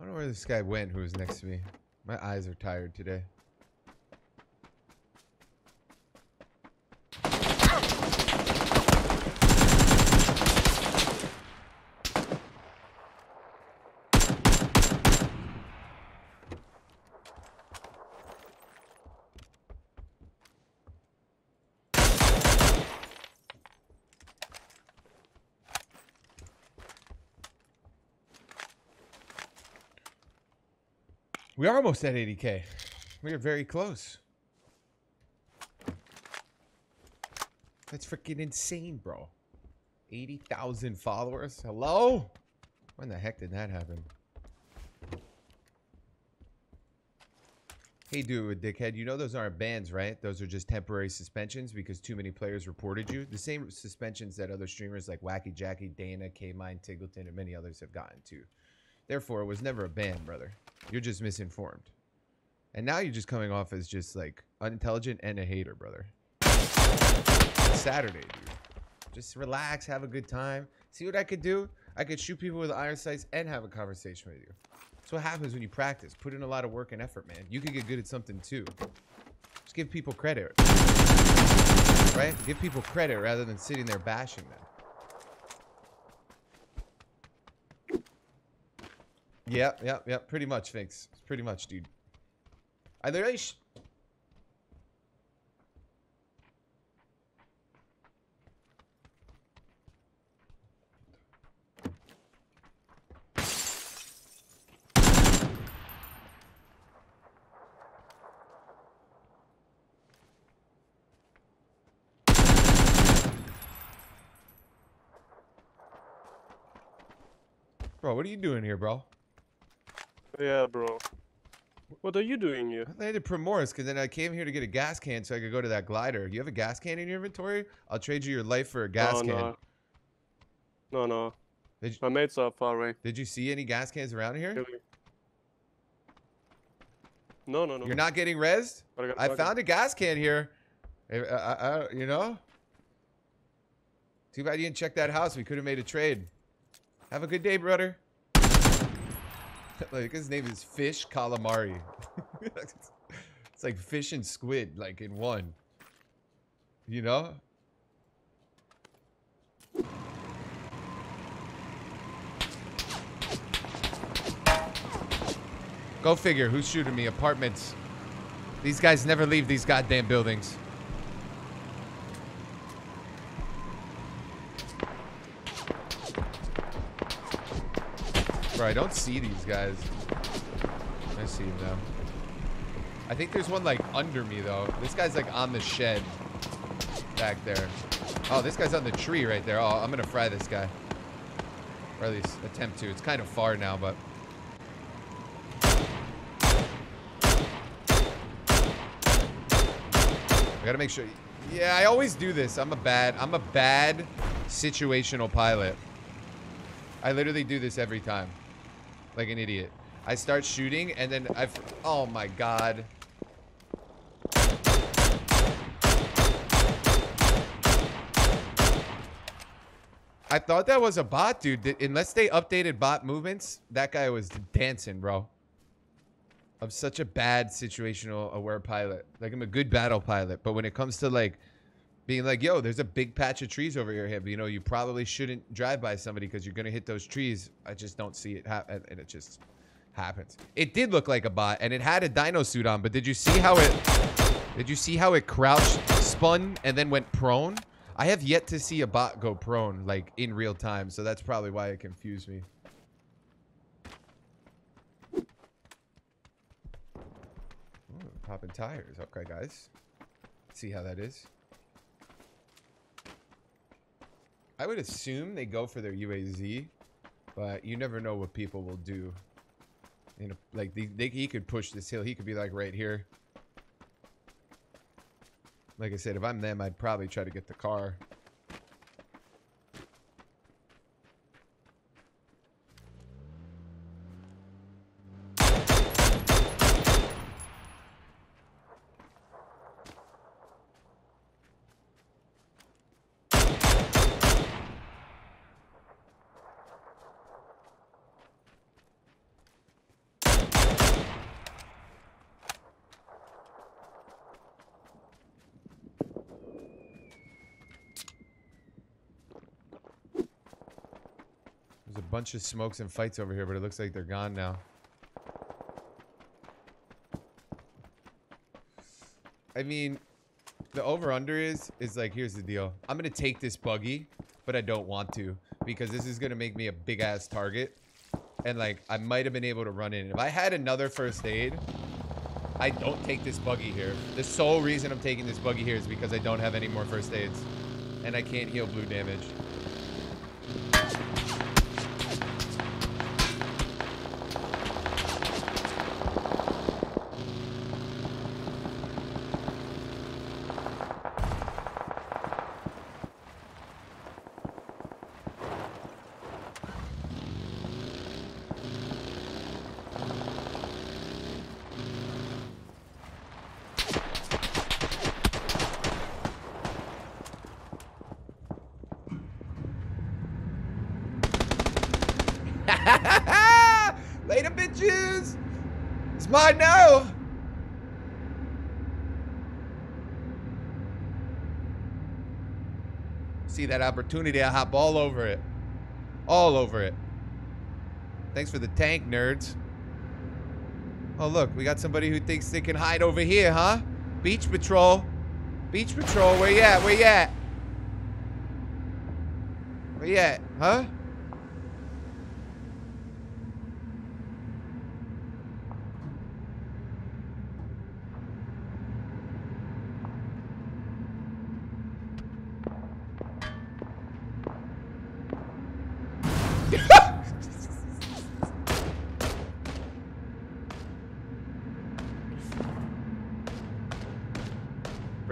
I know where this guy went who was next to me. My eyes are tired today. We are almost at 80k. We are very close. That's freaking insane, bro. 80,000 followers. Hello? When the heck did that happen? Hey, dude, dickhead, you know those aren't bans, right? Those are just temporary suspensions because too many players reported you. The same suspensions that other streamers like Wacky Jackie, Dana, K-Mine, Tigleton, and many others have gotten too. Therefore, it was never a ban, brother. You're just misinformed. And now you're just coming off as just like unintelligent and a hater, brother. It's Saturday, dude. Just relax, have a good time. See what I could do? I could shoot people with iron sights and have a conversation with you. That's what happens when you practice. Put in a lot of work and effort, man. You could get good at something too. Just give people credit. Right? Give people credit rather than sitting there bashing them. Yep, yep, yep. Pretty much, Finks. Pretty much, dude. I literally. Bro, what are you doing here, bro? Yeah, bro. What are you doing here? I landed Primorsk because then I came here to get a gas can so I could go to that glider. You have a gas can in your inventory? I'll trade you your life for a gas no, can. no. No, no. Did you, My mates are far away. did you see any gas cans around here? No, no, no. You're not getting rezzed? Got- I found a gas can here. I, I, I- you know? Too bad you didn't check that house. We could have made a trade. Have a good day, brother. like his name is Fish Calamari. it's like fish and squid, like in one. You know? Go figure. Who's shooting me? Apartments. These guys never leave these goddamn buildings. I don't see these guys. I see them. I think there's one like under me though. This guy's like on the shed back there. Oh, this guy's on the tree right there. Oh, I'm gonna fry this guy. Or at least attempt to. It's kind of far now, but I gotta make sure. Yeah, I always do this. I'm a bad, I'm a bad situational pilot. I literally do this every time. Like an idiot. I start shooting and then I, oh my god. I thought that was a bot, dude. Unless they updated bot movements, that guy was dancing, bro. I'm such a bad situational uh, aware pilot. Like I'm a good battle pilot, but when it comes to like being like, yo, there's a big patch of trees over your head, you know, you probably shouldn't drive by somebody because you're gonna hit those trees. I just don't see it happen, and it just happens. It did look like a bot, and it had a dino suit on, but did you see how it? Did you see how it crouched, spun, and then went prone? I have yet to see a bot go prone like in real time, so that's probably why it confused me. Ooh, popping tires. Okay, guys. See how that is. I would assume they go for their UAZ, but you never know what people will do. You know, like they, they, he could push this hill. He could be like right here. Like I said, if I'm them, I'd probably try to get the car. Bunch of smokes and fights over here, but it looks like they're gone now. I mean, the over under is is like here's the deal. I'm gonna take this buggy, but I don't want to because this is gonna make me a big ass target, and like I might have been able to run in. If I had another first aid, I don't take this buggy here. The sole reason I'm taking this buggy here is because I don't have any more first aids, and I can't heal blue damage. It's mine now. See that opportunity, I hop all over it. All over it. Thanks for the tank, nerds. Oh, look, we got somebody who thinks they can hide over here, huh? Beach Patrol. Beach Patrol, where you at? Where you at? Where you at? Huh?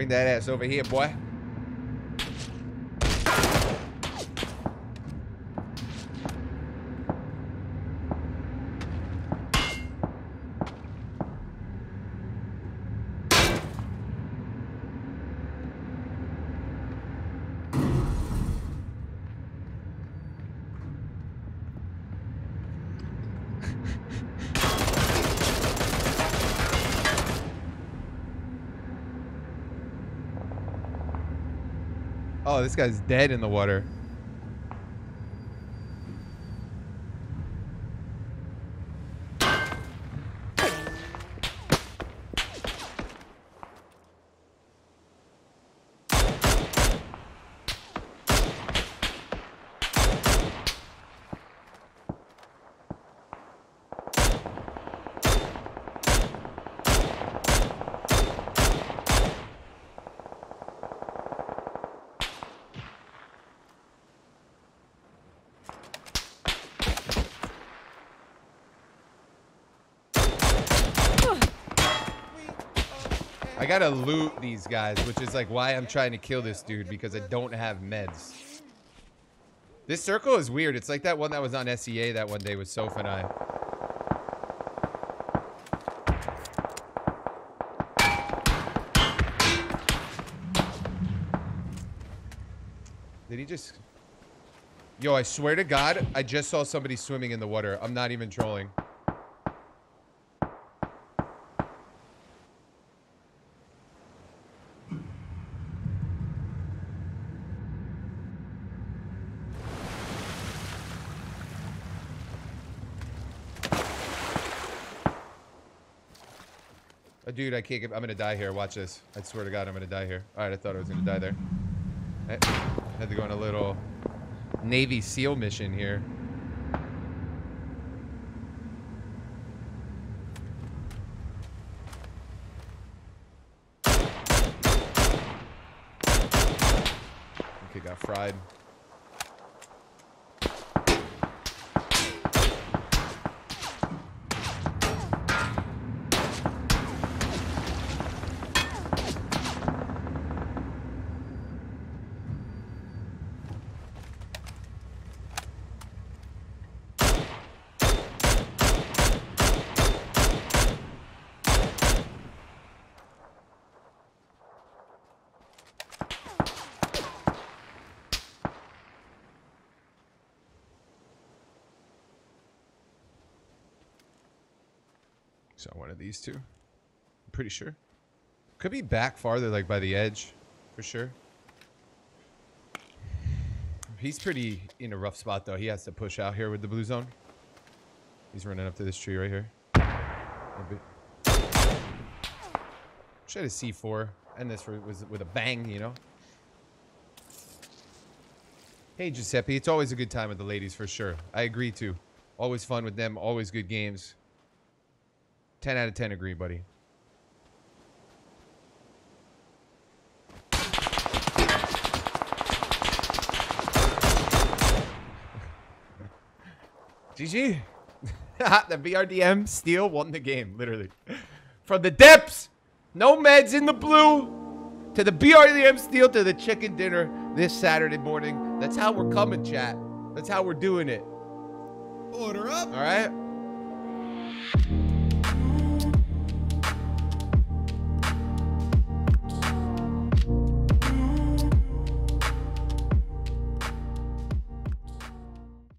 Bring that ass over here, boy. Oh, this guy's dead in the water. I gotta loot these guys, which is like why I'm trying to kill this dude because I don't have meds. This circle is weird. It's like that one that was on SEA that one day with Soph and I. Did he just... Yo, I swear to God, I just saw somebody swimming in the water. I'm not even trolling. Uh, dude, I can't get... I'm gonna die here. Watch this. I swear to God, I'm gonna die here. Alright, I thought I was gonna die there. I had to go on a little Navy SEAL mission here. Okay, got fried. So one of these two. I'm pretty sure. Could be back farther, like by the edge, for sure. He's pretty in a rough spot, though. He has to push out here with the blue zone. He's running up to this tree right here. Should have C4. And this was with a bang, you know? Hey, Giuseppe. It's always a good time with the ladies, for sure. I agree, too. Always fun with them. Always good games. 10 out of 10 agree, buddy. GG. the BRDM steal won the game, literally. From the depths, no meds in the blue, to the BRDM steal to the chicken dinner this Saturday morning. That's how we're coming, chat. That's how we're doing it. Order up. All right?